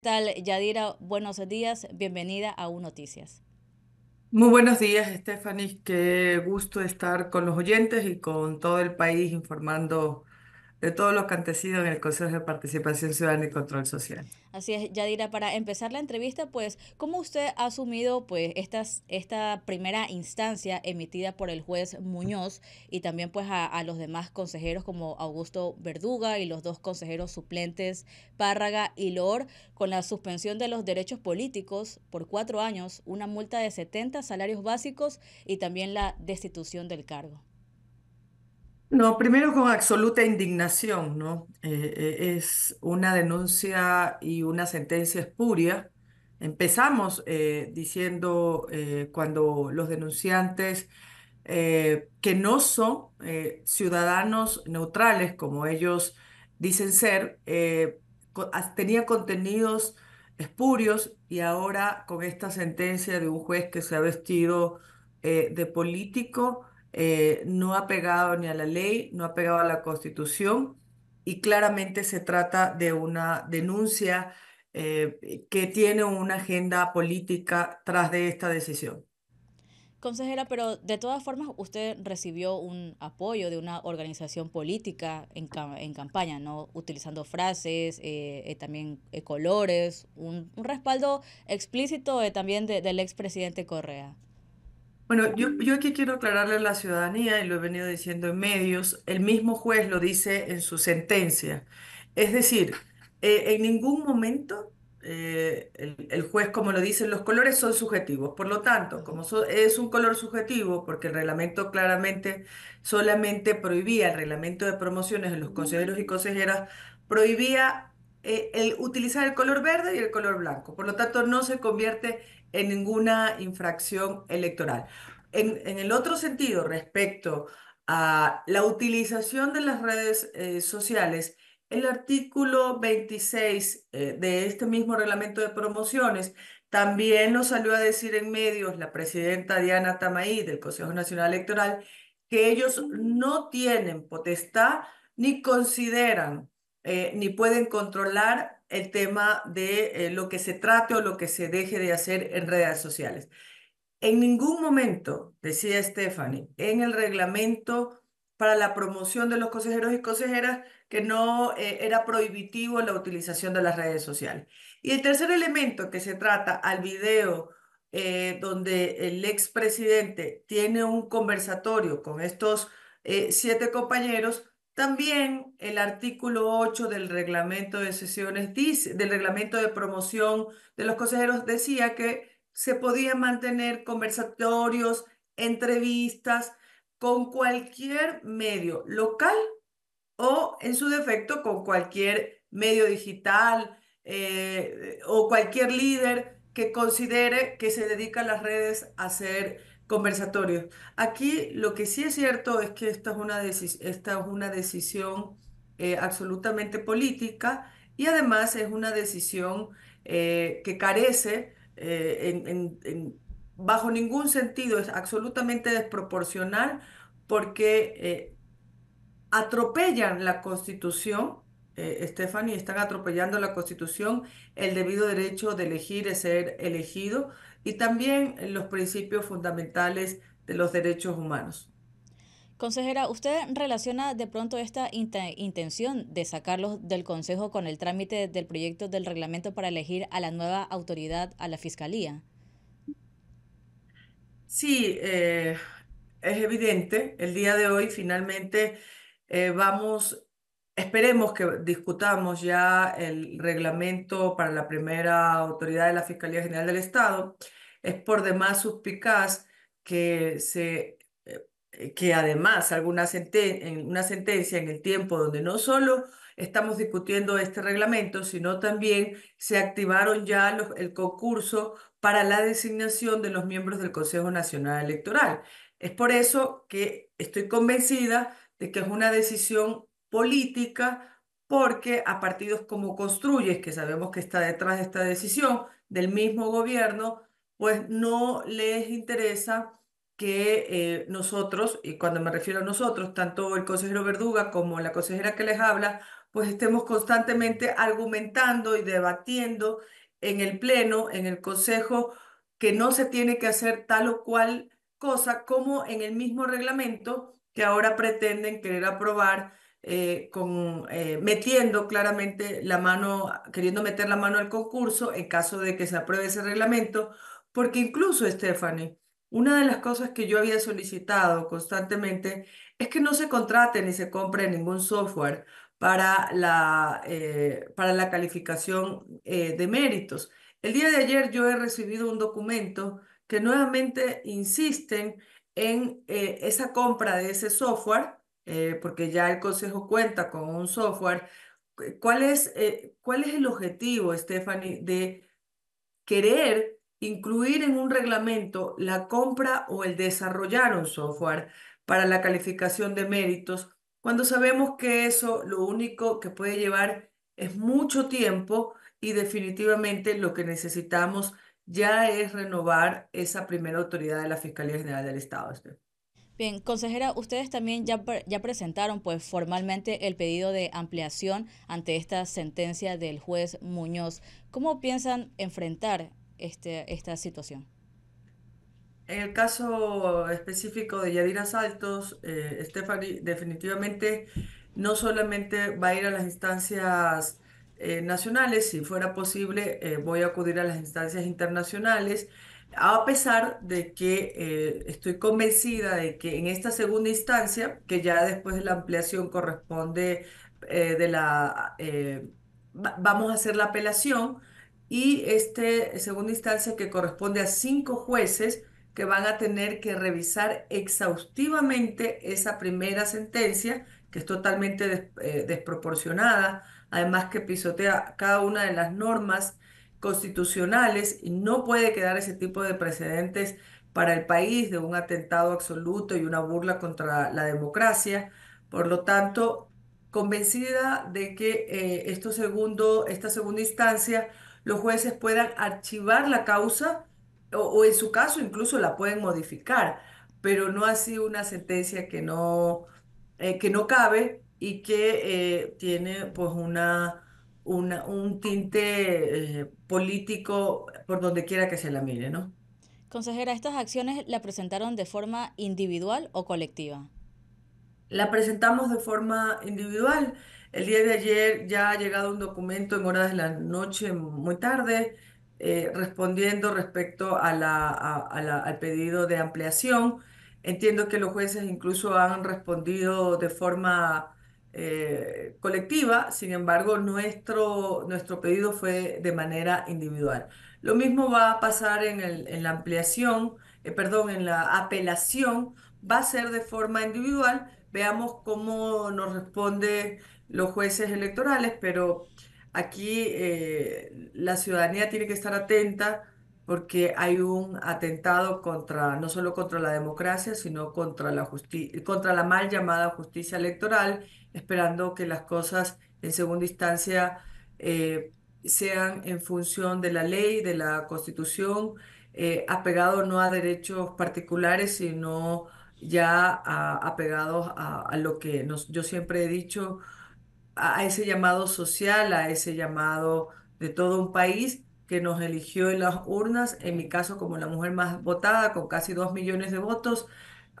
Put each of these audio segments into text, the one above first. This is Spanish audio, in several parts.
¿Qué tal, Yadira? Buenos días, bienvenida a U Noticias. Muy buenos días, Stephanie. Qué gusto estar con los oyentes y con todo el país informando de todo lo acontecido en el Consejo de Participación Ciudadana y Control Social. Así es, Yadira, para empezar la entrevista, pues, ¿cómo usted ha asumido pues estas, esta primera instancia emitida por el juez Muñoz y también pues a, a, los demás consejeros como Augusto Verduga y los dos consejeros suplentes Párraga y Lor con la suspensión de los derechos políticos por cuatro años, una multa de 70 salarios básicos y también la destitución del cargo? No, primero con absoluta indignación, ¿no? Eh, eh, es una denuncia y una sentencia espuria. Empezamos eh, diciendo cuando los denunciantes que no son ciudadanos neutrales, como ellos dicen ser, tenían contenidos espurios y ahora con esta sentencia de un juez que se ha vestido de político eh, no ha pegado ni a la ley, no ha pegado a la Constitución y claramente se trata de una denuncia eh, que tiene una agenda política tras de esta decisión. Consejera, pero de todas formas usted recibió un apoyo de una organización política en, en campaña, ¿no? Utilizando frases, eh, eh, también eh, colores, un, respaldo explícito también de- del expresidente Correa. Bueno, yo, yo aquí quiero aclararle a la ciudadanía, y lo he venido diciendo en medios, el mismo juez lo dice en su sentencia. Es decir, eh, en ningún momento eh, el, juez, como lo dice, los colores son subjetivos. Por lo tanto, como es un color subjetivo, porque el reglamento claramente solamente prohibía, el reglamento de promociones de los consejeros y consejeras prohibía eh, el utilizar el color verde y el color blanco. Por lo tanto, no se convierte en ninguna infracción electoral. En, el otro sentido, respecto a la utilización de las redes eh, sociales, el artículo 26 eh, de este mismo reglamento de promociones también nos salió a decir en medios la presidenta Diana Tamaí del Consejo Nacional Electoral que ellos no tienen potestad ni consideran eh, ni pueden controlar el tema de eh, lo que se trate o lo que se deje de hacer en redes sociales. En ningún momento, decía Stephanie, en el reglamento para la promoción de los consejeros y consejeras que no eh, era prohibitivo la utilización de las redes sociales. Y el tercer elemento que se trata al video eh, donde el expresidente tiene un conversatorio con estos siete compañeros, también el artículo 8 del reglamento de sesiones del reglamento de promoción de los consejeros decía que se podían mantener conversatorios, entrevistas con cualquier medio local o en su defecto con cualquier medio digital eh, o cualquier líder que considere que se dedica a las redes a hacer conversatorios. Aquí lo que sí es cierto es que esta es una, esta es una decisión eh, absolutamente política y además es una decisión eh, que carece eh, en- bajo ningún sentido, es absolutamente desproporcional porque atropellan la Constitución, eh, Stephanie, están atropellando la Constitución, el debido derecho de elegir y ser elegido y también los principios fundamentales de los derechos humanos. Consejera, ¿usted relaciona de pronto esta inte- intención de sacarlos del Consejo con el trámite del proyecto del reglamento para elegir a la nueva autoridad, a la Fiscalía? Sí, eh, es evidente, el día de hoy finalmente eh, vamos, esperemos que discutamos ya el reglamento para la primera autoridad de la Fiscalía General del Estado. Es por demás suspicaz que se eh, que además alguna senten- en una sentencia en el tiempo donde no solo estamos discutiendo este reglamento, sino también se activaron ya los- el concurso para la designación de los miembros del Consejo Nacional Electoral. Es por eso que estoy convencida de que es una decisión política, porque a partidos como Construyes, que sabemos que está detrás de esta decisión, del mismo gobierno, pues no les interesa que eh, nosotros, y cuando me refiero a nosotros, tanto el consejero Verduga como la consejera que les habla, pues estemos constantemente argumentando y debatiendo en el Pleno, en el Consejo, que no se tiene que hacer tal o cual cosa como en el mismo reglamento que ahora pretenden querer aprobar eh, con, eh, metiendo claramente la mano, queriendo meter la mano al concurso en caso de que se apruebe ese reglamento, porque incluso, Stephanie, una de las cosas que yo había solicitado constantemente es que no se contrate ni se compre ningún software para la, eh, para la calificación de méritos. El día de ayer yo he recibido un documento que nuevamente insisten en esa compra de ese software eh, porque ya el Consejo cuenta con un software. ¿Cuál es, eh, cuál es el objetivo, Stephanie, de querer incluir en un reglamento la compra o el desarrollar un software para la calificación de méritos, cuando sabemos que eso lo único que puede llevar es mucho tiempo y definitivamente lo que necesitamos ya es renovar esa primera autoridad de la Fiscalía General del Estado. Bien, consejera, ustedes también ya, ya presentaron pues formalmente el pedido de ampliación ante esta sentencia del juez Muñoz. ¿Cómo piensan enfrentar este, esta situación? En el caso específico de Yadira Saltos, eh, Stephanie definitivamente no solamente va a ir a las instancias eh, nacionales, si fuera posible, eh, voy a acudir a las instancias internacionales a pesar de que eh, estoy convencida de que en esta segunda instancia, que ya después de la ampliación corresponde eh, de la, eh, vamos a hacer la apelación y este segunda instancia que corresponde a cinco jueces que van a tener que revisar exhaustivamente esa primera sentencia, que es totalmente desproporcionada, además que pisotea cada una de las normas constitucionales y no puede quedar ese tipo de precedentes para el país de un atentado absoluto y una burla contra la democracia. Por lo tanto, convencida de que eh, esto segundo, esta segunda instancia, los jueces puedan archivar la causa o, en su caso incluso la pueden modificar, pero no así una sentencia que no, eh, que no cabe y que eh, tiene pues una un tinte eh, político por donde quiera que se la mire, ¿no? Consejera, ¿estas acciones la presentaron de forma individual o colectiva? La presentamos de forma individual. El día de ayer ya ha llegado un documento en horas de la noche, muy tarde, eh, respondiendo respecto a la, al pedido de ampliación. Entiendo que los jueces incluso han respondido de forma eh, colectiva, sin embargo, nuestro, nuestro pedido fue de manera individual. Lo mismo va a pasar en, la ampliación, eh, perdón, en la apelación, va a ser de forma individual. Veamos cómo nos responde los jueces electorales, pero aquí eh, la ciudadanía tiene que estar atenta porque hay un atentado contra, no solo contra la democracia, sino contra la, contra la mal llamada justicia electoral esperando que las cosas en segunda instancia eh, sean en función de la ley, de la constitución, eh, apegado no a derechos particulares, sino ya apegados a, lo que yo siempre he dicho, a, ese llamado social, a ese llamado de todo un país que nos eligió en las urnas, en mi caso como la mujer más votada, con casi dos millones de votos.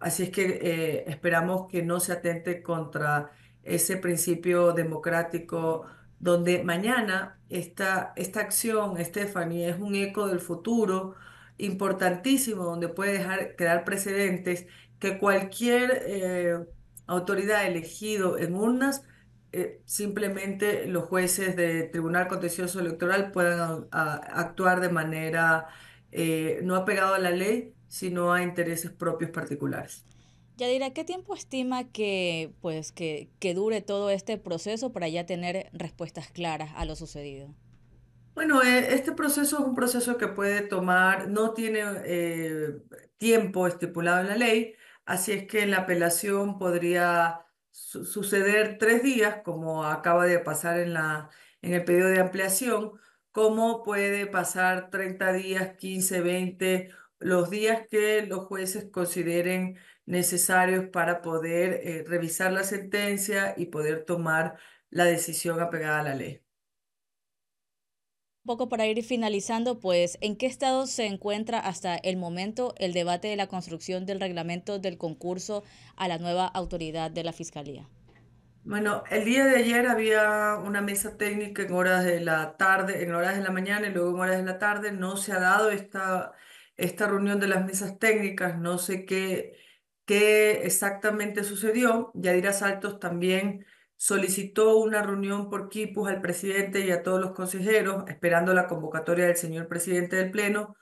Así es que eh, esperamos que no se atente contra ese principio democrático donde mañana esta, esta acción, Stephanie, es un eco del futuro importantísimo, donde puede dejar quedar precedentes que cualquier eh, autoridad elegido en urnas, eh, simplemente los jueces del Tribunal Contencioso Electoral puedan actuar de manera eh, no apegado a la ley, sino a intereses propios particulares. Yadira, ¿qué tiempo estima que, pues, que, que dure todo este proceso para ya tener respuestas claras a lo sucedido? Bueno, eh, este proceso es un proceso que puede tomar, no tiene eh, tiempo estipulado en la ley, así es que en la apelación podría suceder tres días, como acaba de pasar en, la, en el pedido de ampliación, como puede pasar 30 días, 15, 20, los días que los jueces consideren necesarios para poder eh, revisar la sentencia y poder tomar la decisión apegada a la ley. Poco para ir finalizando, pues, ¿en qué estado se encuentra hasta el momento el debate de la construcción del reglamento del concurso a la nueva autoridad de la Fiscalía? Bueno, el día de ayer había una mesa técnica en horas de la tarde, en horas de la mañana y luego en horas de la tarde. No se ha dado esta, esta reunión de las mesas técnicas, no sé qué, qué exactamente sucedió. Yadira Saltos también solicitó una reunión por quipus al presidente y a todos los consejeros, esperando la convocatoria del señor presidente del Pleno,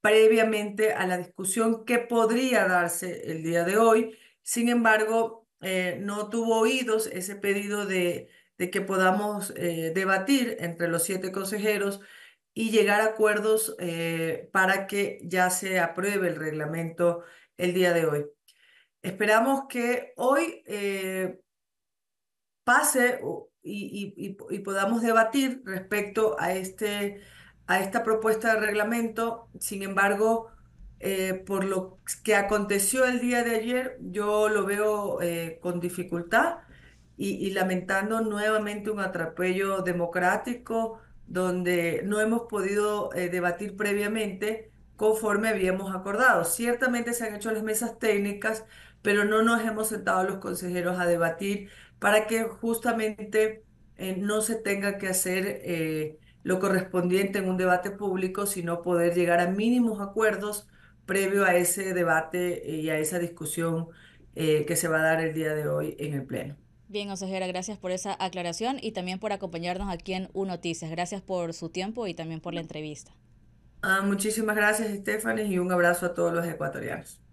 previamente a la discusión que podría darse el día de hoy. Sin embargo, eh, no tuvo oídos ese pedido de, de que podamos eh, debatir entre los siete consejeros y llegar a acuerdos eh, para que ya se apruebe el reglamento el día de hoy. Esperamos que hoy pase y, y, podamos debatir respecto a, este, a esta propuesta de reglamento. Sin embargo, eh, por lo que aconteció el día de ayer, yo lo veo eh, con dificultad y, lamentando nuevamente un atropello democrático donde no hemos podido eh, debatir previamente conforme habíamos acordado. Ciertamente se han hecho las mesas técnicas, pero no nos hemos sentado los consejeros a debatir para que justamente no se tenga que hacer lo correspondiente en un debate público, sino poder llegar a mínimos acuerdos previo a ese debate y a esa discusión eh, que se va a dar el día de hoy en el Pleno. Bien, consejera, gracias por esa aclaración y también por acompañarnos aquí en U Noticias. Gracias por su tiempo y también por la entrevista. Ah, muchísimas gracias, Stephanie, y un abrazo a todos los ecuatorianos.